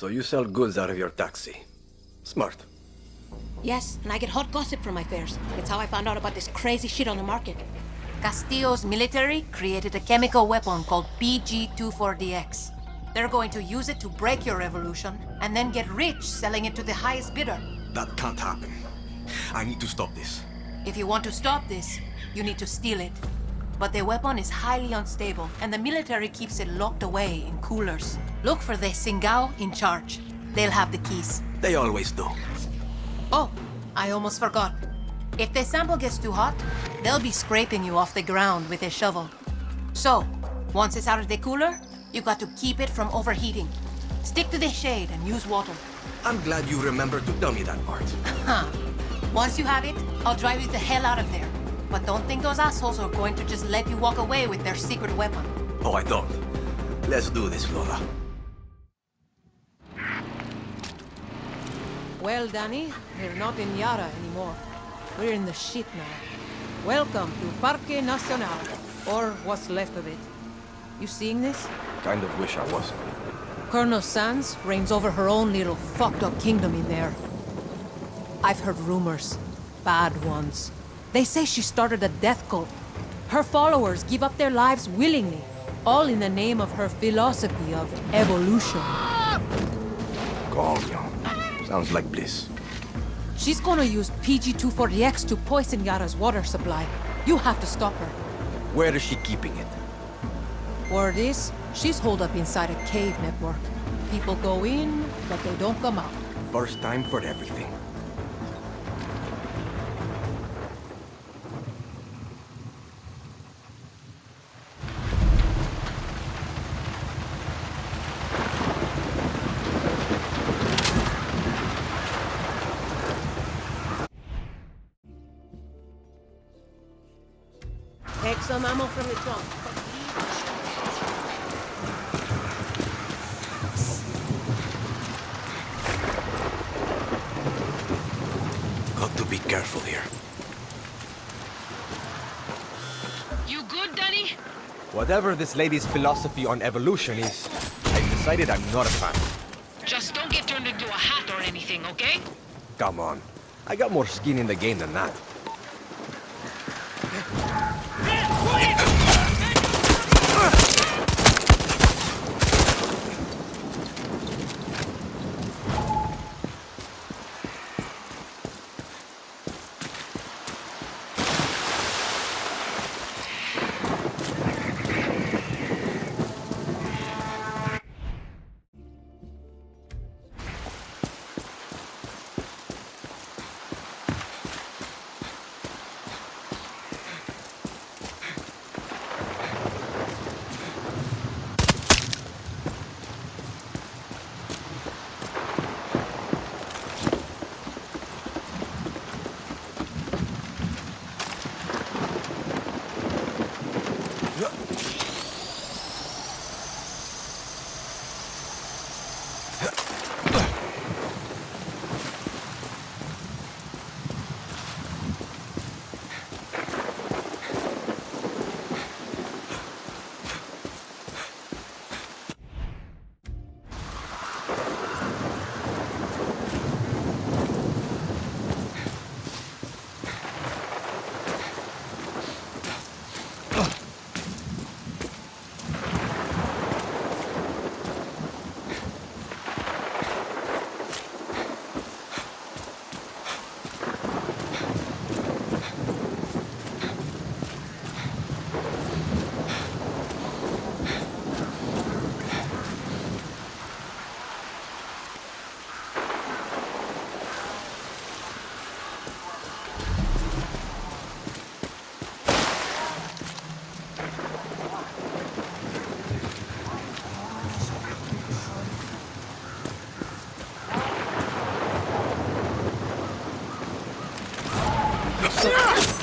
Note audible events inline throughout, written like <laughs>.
So you sell goods out of your taxi. Smart. Yes, and I get hot gossip from my fares. It's how I found out about this crazy shit on the market. Castillo's military created a chemical weapon called PG-24DX. They're going to use it to break your revolution, and then get rich selling it to the highest bidder. That can't happen. I need to stop this. If you want to stop this, you need to steal it. But the weapon is highly unstable, and the military keeps it locked away in coolers. Look for the Singao in charge. They'll have the keys. They always do. Oh, I almost forgot. If the sample gets too hot, they'll be scraping you off the ground with a shovel. So, once it's out of the cooler, you got to keep it from overheating. Stick to the shade and use water. I'm glad you remembered to tell me that part. <laughs> Once you have it, I'll drive you the hell out of there. But don't think those assholes are going to just let you walk away with their secret weapon. Oh, I don't. Let's do this, Lola. Well, Danny, we're not in Yara anymore. We're in the shit now. Welcome to Parque Nacional, or what's left of it. You seeing this? Kind of wish I wasn't. Colonel Sans reigns over her own little fucked up kingdom in there. I've heard rumors. Bad ones. They say she started a death cult. Her followers give up their lives willingly, all in the name of her philosophy of evolution. Calm, Sounds like bliss. She's gonna use PG-240X to poison Yara's water supply. You have to stop her. Where is she keeping it? Word is, she's holed up inside a cave network. People go in, but they don't come out. First time for everything. Ammo from the trunk. Got to be careful here. You good, Danny? Whatever this lady's philosophy on evolution is, I've decided I'm not a fan. Just don't get turned into a hat or anything, okay? Come on. I got more skin in the game than that. Ah!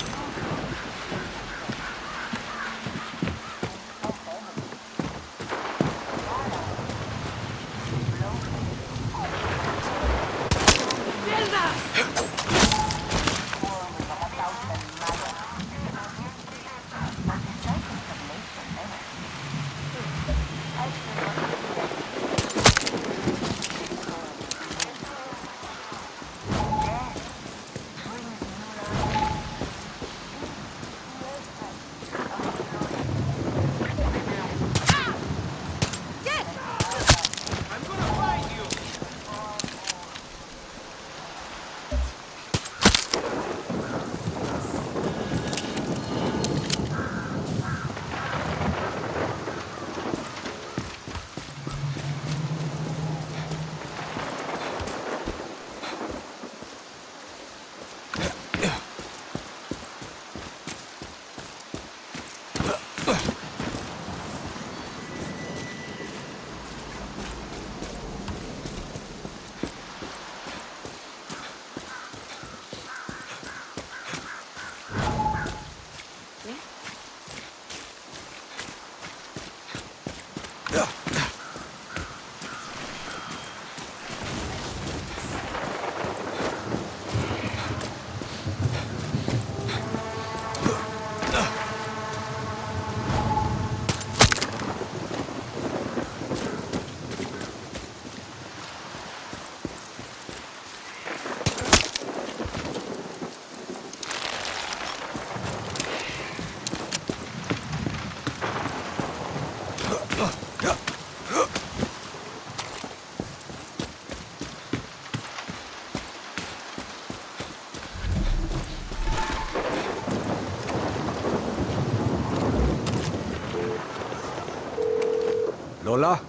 Lola,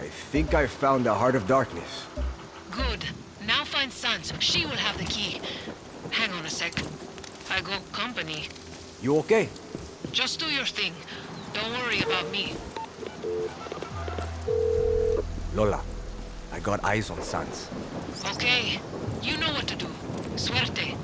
I think I found the Heart of Darkness. Good. Now find Sans. She will have the key. Hang on a sec. I got company. You okay? Just do your thing. Don't worry about me. Lola, I got eyes on Sans. Okay. You know what to do. Suerte.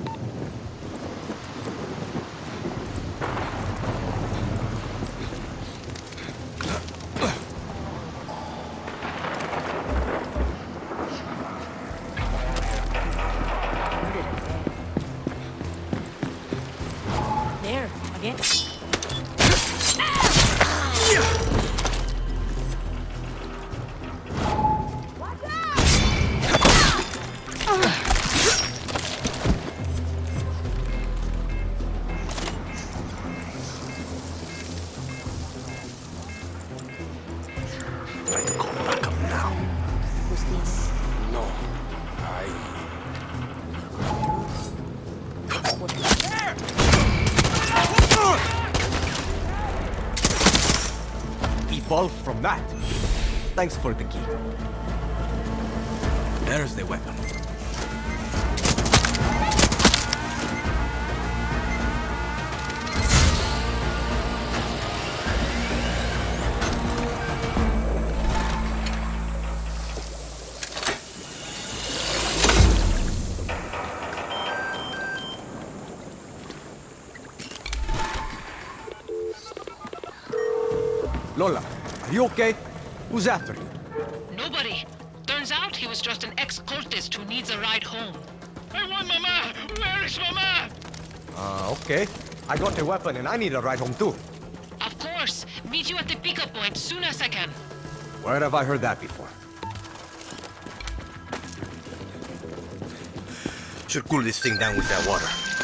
No. I... Evolve from that. Thanks for the key. There's the weapon. Lola, are you okay? Who's after you? Nobody. Turns out he was just an ex-cultist who needs a ride home. I want Mama! Where is Mama? Uh, okay. I got a weapon and I need a ride home too. Of course. Meet you at the pickup point soon as I can. Where have I heard that before? Should cool this thing down with that water.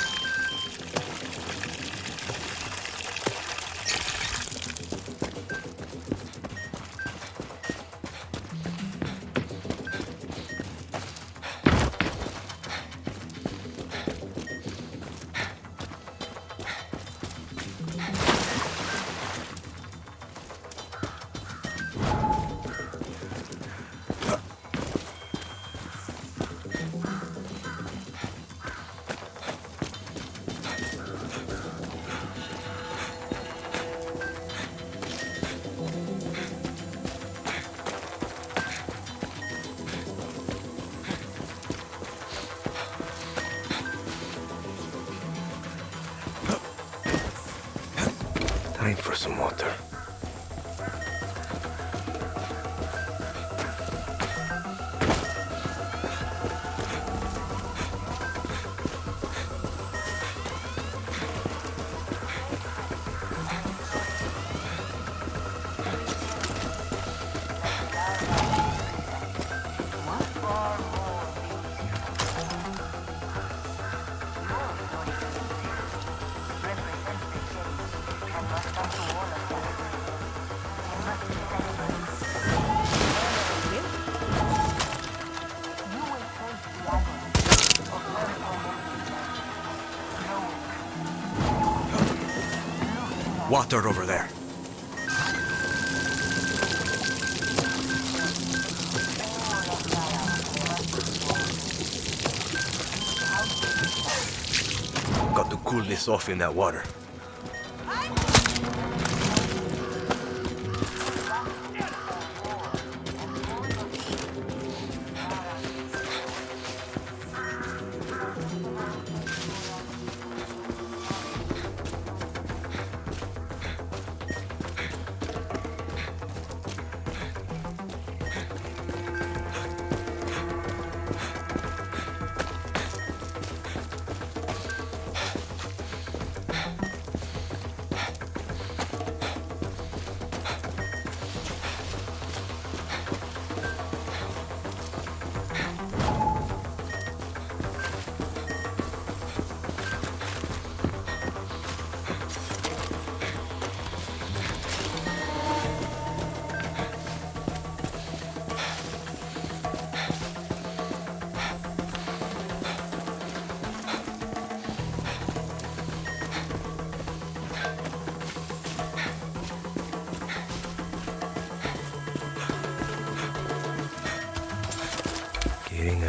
Some water. Water over there. Got to cool this off in that water.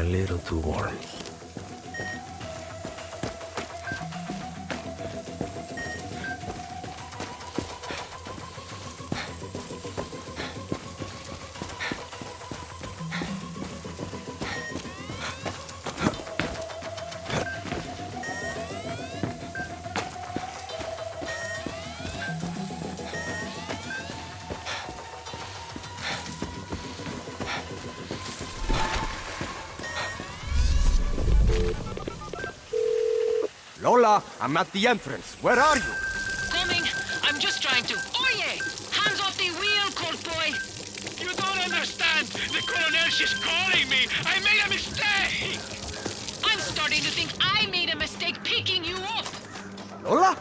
Little too warm. Lola, I'm at the entrance. Where are you? Coming. I'm just trying to. Oye! Hands off the wheel, colt boy! You don't understand. The colonel, she's calling me. I made a mistake. I'm starting to think I made a mistake picking you up. Lola?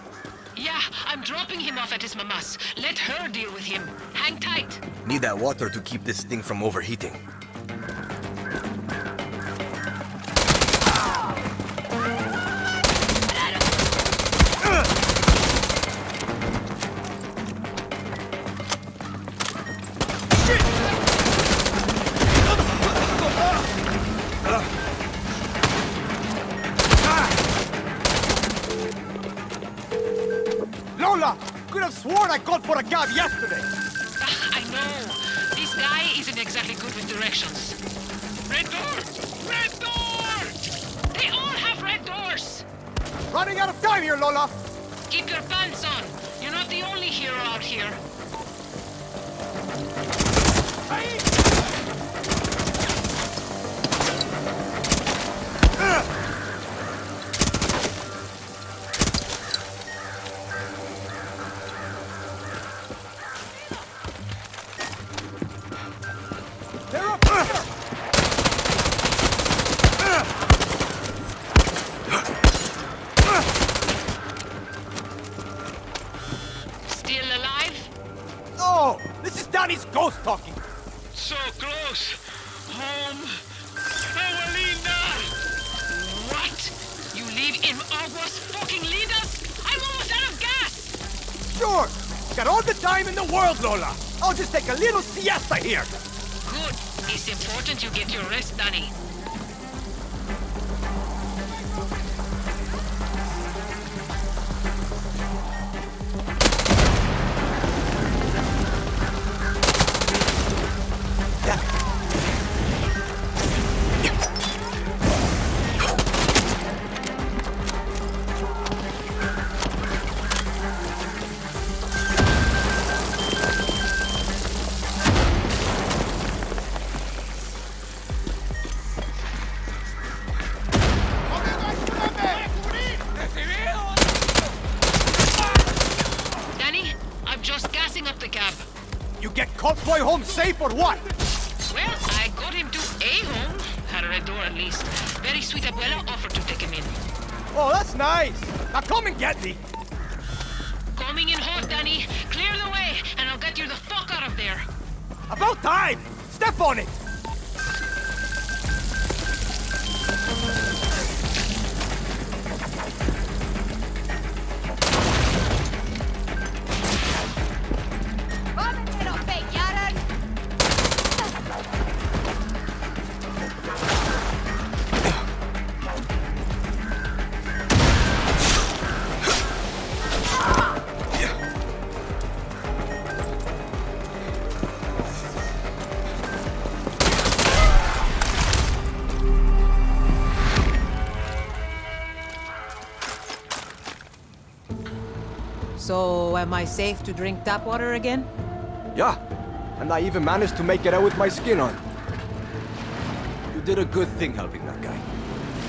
Yeah, I'm dropping him off at his mama's. Let her deal with him. Hang tight. Need that water to keep this thing from overheating. Sworn I called for a cab yesterday! Ah, I know. This guy isn't exactly good with directions. Red door! Red door! They all have red doors! Running out of time here, Lola! Keep your pants on. You're not the only hero out here. They're ghost talking! So close. Home. Abuelita! What? You live in Aguas fucking Lindas? I'm almost out of gas! Sure! Got all the time in the world, Lola! I'll just take a little siesta here! Good. It's important you get your rest. Danny, get Colt Boy home safe or what? Well, I got him to a home. Had a red door at least. Very sweet abuela offered to take him in. Oh, that's nice! Now come and get me! Coming in hot, Danny. Clear the way, and I'll get you the fuck out of there. About time! Step on it! So, am I safe to drink tap water again? Yeah, and I even managed to make it out with my skin on. You did a good thing helping that guy.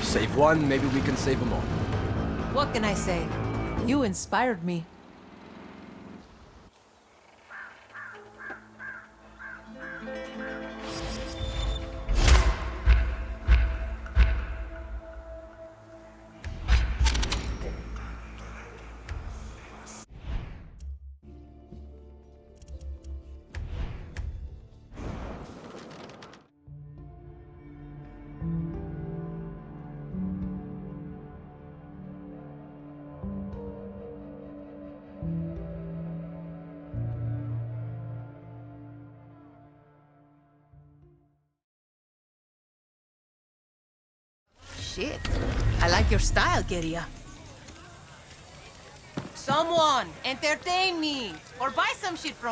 Save one, maybe we can save them all. What can I say? You inspired me. Shit. I like your style, Guerrilla. Someone, entertain me! Or buy some shit from